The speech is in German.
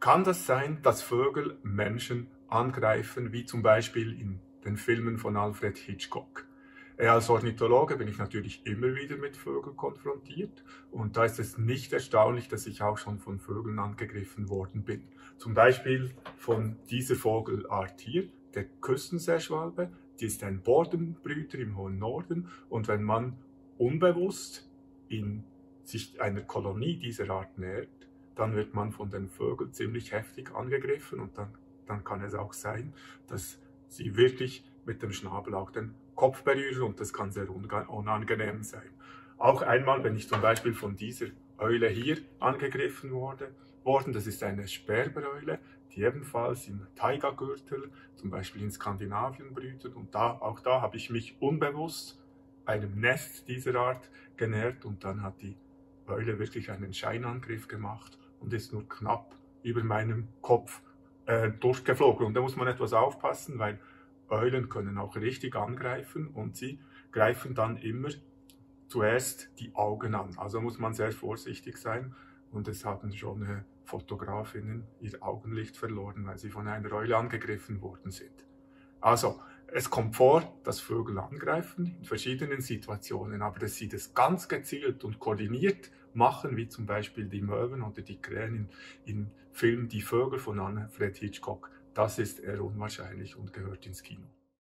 kann das sein, dass Vögel Menschen angreifen, wie zum Beispiel in den Filmen von Alfred Hitchcock. Als Ornithologe bin ich natürlich immer wieder mit Vögeln konfrontiert und da ist es nicht erstaunlich, dass ich auch schon von Vögeln angegriffen worden bin. Zum Beispiel von dieser Vogelart hier, der Küstenseeschwalbe, die ist ein Bordenbrüter im hohen Norden und wenn man unbewusst in sich einer Kolonie dieser Art nähert, dann wird man von den Vögeln ziemlich heftig angegriffen und dann, dann kann es auch sein, dass sie wirklich mit dem Schnabel auch den Kopf berühren und das kann sehr unangenehm sein. Auch einmal, wenn ich zum Beispiel von dieser Eule hier angegriffen wurde, worden, das ist eine Sperbereule, die ebenfalls im Taigagürtel, zum Beispiel in Skandinavien brütet und da, auch da habe ich mich unbewusst einem Nest dieser Art genährt und dann hat die Eule wirklich einen Scheinangriff gemacht und ist nur knapp über meinem Kopf äh, durchgeflogen. Und da muss man etwas aufpassen, weil Eulen können auch richtig angreifen und sie greifen dann immer zuerst die Augen an. Also muss man sehr vorsichtig sein und es haben schon äh, Fotografinnen ihr Augenlicht verloren, weil sie von einer Eule angegriffen worden sind. Also, es kommt vor, dass Vögel angreifen in verschiedenen Situationen, aber dass sie das ganz gezielt und koordiniert machen, wie zum Beispiel die Möwen oder die Krähen im Film Die Vögel von Alfred Hitchcock, das ist eher unwahrscheinlich und gehört ins Kino.